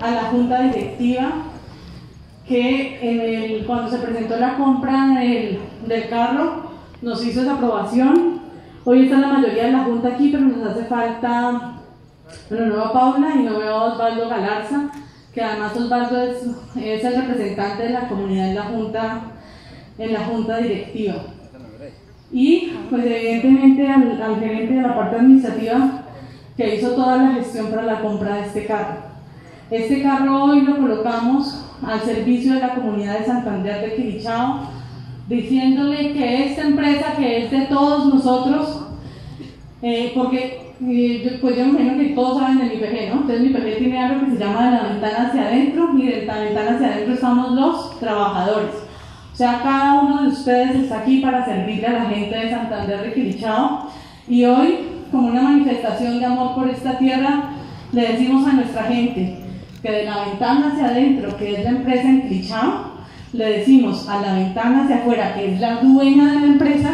a la junta directiva que cuando se presentó la compra del, carro nos hizo esa aprobación. Hoy está la mayoría de la junta aquí, pero nos hace falta, bueno, no veo a Paula y no veo a Osvaldo Galarza, que además Osvaldo es, es el representante de la comunidad en la junta, en la junta directiva. Y pues evidentemente al gerente de la parte administrativa que hizo toda la gestión para la compra de este carro. Este carro hoy lo colocamos al servicio de la comunidad de Santander de Quilichao, diciéndole que esta empresa que es de todos nosotros, eh, porque eh, pues yo me imagino que todos saben del IPG, ¿no? Entonces mi IPG tiene algo que se llama de la ventana hacia adentro y de la ventana hacia adentro estamos los trabajadores. O sea, cada uno de ustedes está aquí para servirle a la gente de Santander de Quilichao y hoy, como una manifestación de amor por esta tierra, le decimos a nuestra gente, que de la ventana hacia adentro, que es la empresa en Clichao, le decimos a la ventana hacia afuera, que es la dueña de la empresa,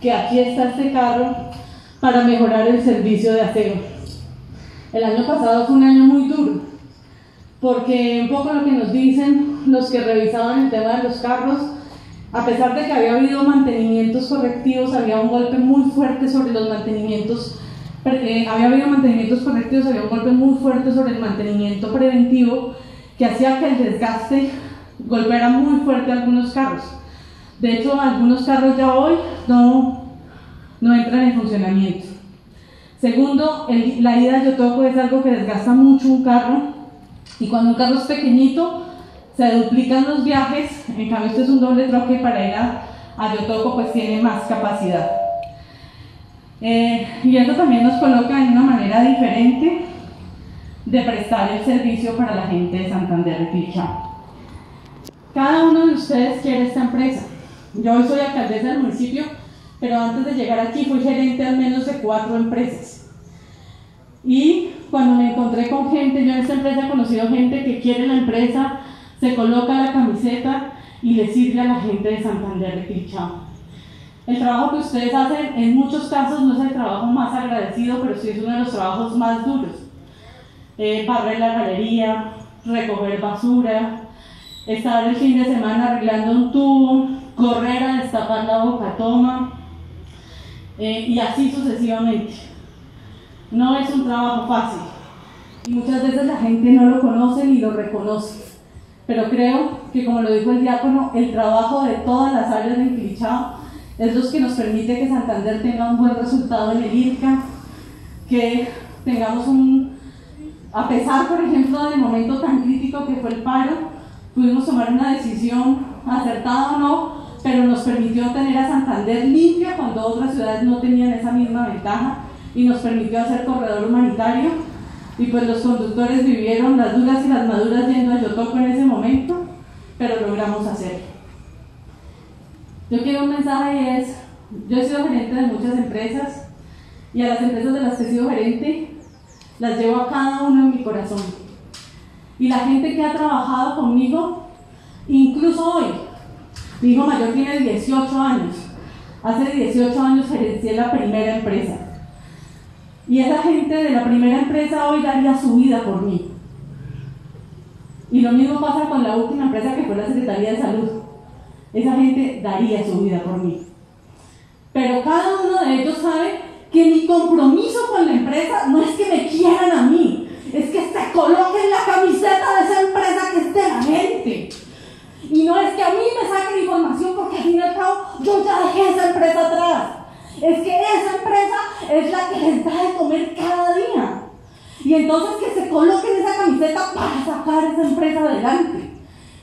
que aquí está este carro para mejorar el servicio de aseo. El año pasado fue un año muy duro, porque un poco lo que nos dicen los que revisaban el tema de los carros, a pesar de que había habido mantenimientos correctivos, había un golpe muy fuerte sobre los mantenimientos había habido mantenimientos correctivos, había un golpe muy fuerte sobre el mantenimiento preventivo que hacía que el desgaste golpeara muy fuerte algunos carros. De hecho, algunos carros ya hoy no, no entran en funcionamiento. Segundo, la ida a Yotoco es algo que desgasta mucho un carro y cuando un carro es pequeñito se duplican los viajes, en cambio este es un doble troque para ir a, a pues tiene más capacidad. Eh, y eso también nos coloca en una manera diferente de prestar el servicio para la gente de Santander de Clichao. Cada uno de ustedes quiere esta empresa. Yo hoy soy alcaldesa del municipio, pero antes de llegar aquí fui gerente al menos de cuatro empresas. Y cuando me encontré con gente, yo en esta empresa he conocido gente que quiere la empresa, se coloca la camiseta y le sirve a la gente de Santander de Clichao. El trabajo que ustedes hacen en muchos casos no es el trabajo más agradecido, pero sí es uno de los trabajos más duros. Eh, barrer la galería, recoger basura, estar el fin de semana arreglando un tubo, correr a destapar la boca toma eh, y así sucesivamente. No es un trabajo fácil y muchas veces la gente no lo conoce ni lo reconoce. Pero creo que como lo dijo el diácono, el trabajo de todas las áreas de Inquilichao es lo que nos permite que Santander tenga un buen resultado en el IRCA, que tengamos un, a pesar, por ejemplo, del momento tan crítico que fue el paro, pudimos tomar una decisión acertada o no, pero nos permitió tener a Santander limpia cuando otras ciudades no tenían esa misma ventaja y nos permitió hacer corredor humanitario y pues los conductores vivieron las duras y las maduras yendo a Yotoco en ese momento, pero logramos hacerlo. Yo quiero un mensaje y es, yo he sido gerente de muchas empresas y a las empresas de las que he sido gerente las llevo a cada uno en mi corazón. Y la gente que ha trabajado conmigo, incluso hoy, mi hijo mayor tiene 18 años, hace 18 años gerencié la primera empresa. Y esa gente de la primera empresa hoy daría su vida por mí. Y lo mismo pasa con la última empresa que fue la Secretaría de Salud esa gente daría su vida por mí. Pero cada uno de ellos sabe que mi compromiso con la empresa no es que me quieran a mí, es que se coloquen la camiseta de esa empresa que esté la gente. Y no es que a mí me saquen información porque al fin y al cabo yo ya dejé esa empresa atrás. Es que esa empresa es la que les da de comer cada día. Y entonces que se coloquen esa camiseta para sacar esa empresa adelante.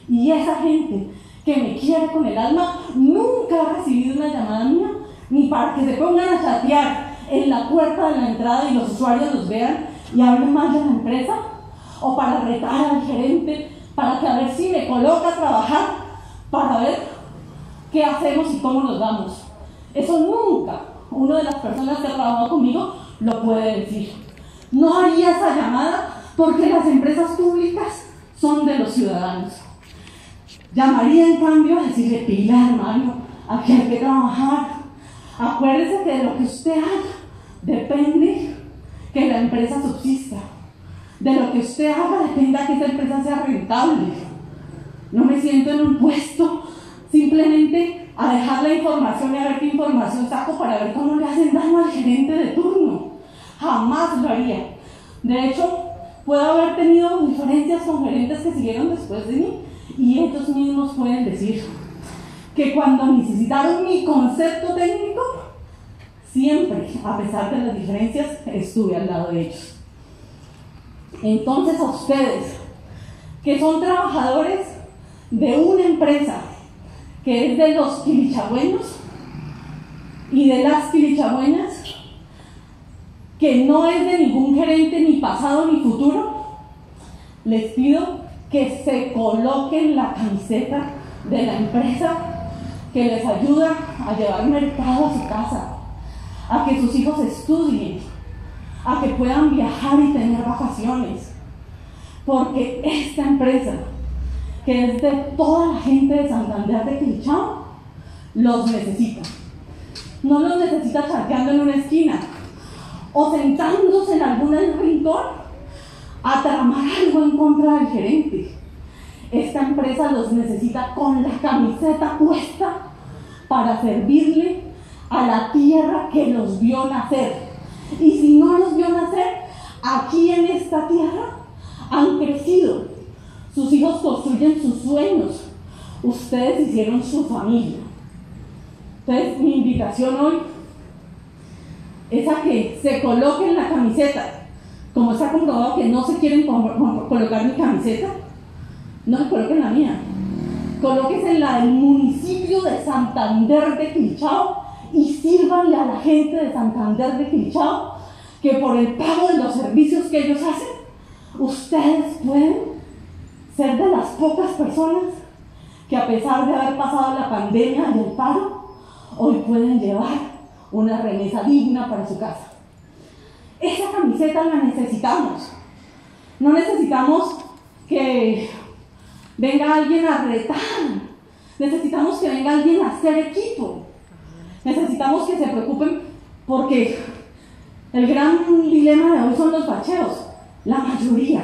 Y esa gente que me quiere con el alma, nunca ha recibido una llamada mía, ni para que se pongan a chatear en la puerta de la entrada y los usuarios los vean y hablen más de la empresa, o para retar al gerente, para que a ver si me coloca a trabajar, para ver qué hacemos y cómo nos damos. Eso nunca una de las personas que ha trabajado conmigo lo puede decir. No haría esa llamada porque las empresas públicas son de los ciudadanos. Llamaría en cambio a decirle, Pilar, hermano, aquí hay que trabajar. Acuérdese que de lo que usted haga depende que la empresa subsista. de lo que usted haga dependa que esa empresa sea rentable. No me siento en un puesto simplemente a dejar la información y a ver qué información saco para ver cómo le hacen daño al gerente de turno. Jamás lo haría. De hecho, puedo haber tenido diferencias con gerentes que siguieron después de mí y ellos mismos pueden decir que cuando necesitaron mi concepto técnico, siempre, a pesar de las diferencias, estuve al lado de ellos. Entonces a ustedes, que son trabajadores de una empresa que es de los quilichagüeños y de las quilichagüeñas, que no es de ningún gerente ni pasado ni futuro, les pido que se coloquen la camiseta de la empresa que les ayuda a llevar mercado a su casa, a que sus hijos estudien, a que puedan viajar y tener vacaciones. Porque esta empresa, que es de toda la gente de Santander de Quilichao, los necesita. No los necesita chateando en una esquina o sentándose en algún rincón a tramar algo en contra del gerente. Esta empresa los necesita con la camiseta puesta para servirle a la tierra que los vio nacer y si no los vio nacer, aquí en esta tierra han crecido. Sus hijos construyen sus sueños. Ustedes hicieron su familia. Entonces, mi invitación hoy es a que se coloquen la camiseta. Como ha comprobado que no se quieren colocar mi camiseta, no se coloquen la mía. Colóquense la del municipio de Santander de Quinchao y sírvanle a la gente de Santander de Quilichao que por el pago de los servicios que ellos hacen, ustedes pueden ser de las pocas personas que a pesar de haber pasado la pandemia y el paro, hoy pueden llevar una remesa digna para su casa. Esa camiseta la necesitamos. No necesitamos que venga alguien a retar. Necesitamos que venga alguien a hacer equipo. Necesitamos que se preocupen porque el gran dilema de hoy son los bacheos. La mayoría,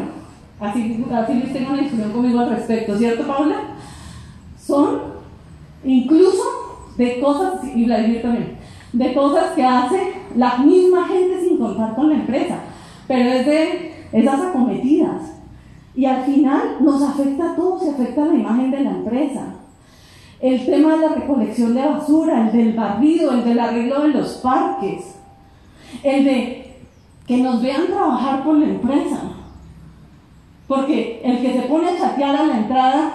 así, así les tengo una discusión conmigo al respecto, ¿cierto, Paula? Son incluso de cosas, y Vladimir también, de cosas que hace la misma gente contar con la empresa, pero es de esas acometidas. Y al final nos afecta a todos y afecta la imagen de la empresa el tema de la recolección de basura, el del barrido, el del arreglo de los parques, el de que nos vean trabajar con la empresa. Porque el que se pone a chatear a la entrada,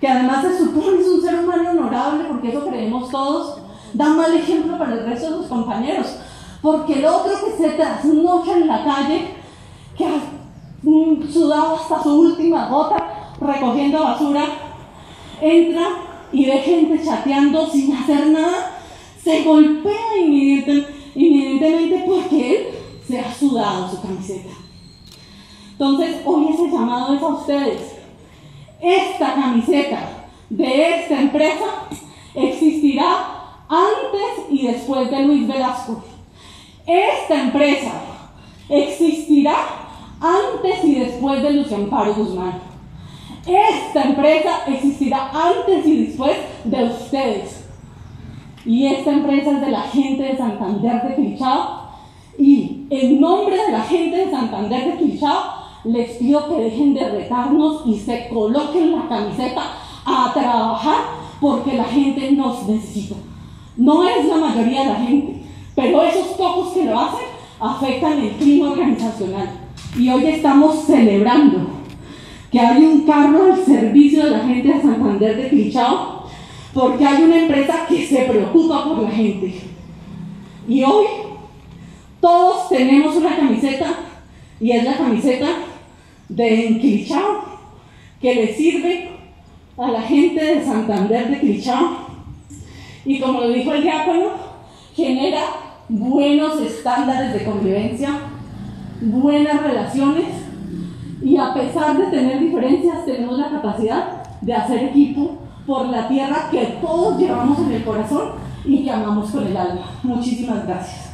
que además se supone es un ser humano honorable, porque eso creemos todos, da mal ejemplo para el resto de sus compañeros. Porque el otro que se trasnocha en la calle, que ha sudado hasta su última gota recogiendo basura, entra y ve gente chateando sin hacer nada, se golpea inmediatamente porque él se ha sudado su camiseta. Entonces, hoy ese llamado es a ustedes. Esta camiseta de esta empresa existirá antes y después de Luis Velasco. Esta empresa existirá antes y después de Luis Amparo Guzmán. Esta empresa existirá antes y después de ustedes. Y esta empresa es de la gente de Santander de Quilichao. Y en nombre de la gente de Santander de Quilichao, les pido que dejen de retarnos y se coloquen la camiseta a trabajar porque la gente nos necesita. No es la mayoría de la gente, pero esos pocos que lo hacen afectan el clima organizacional. Y hoy estamos celebrando que hay un carro al servicio de la gente de Santander de Clichao, porque hay una empresa que se preocupa por la gente. Y hoy todos tenemos una camiseta, y es la camiseta de Clichao, que le sirve a la gente de Santander de Clichao. Y como lo dijo el diácono, genera buenos estándares de convivencia, buenas relaciones y a pesar de tener diferencias, tenemos la capacidad de hacer equipo por la tierra que todos llevamos en el corazón y que amamos con el alma. Muchísimas gracias.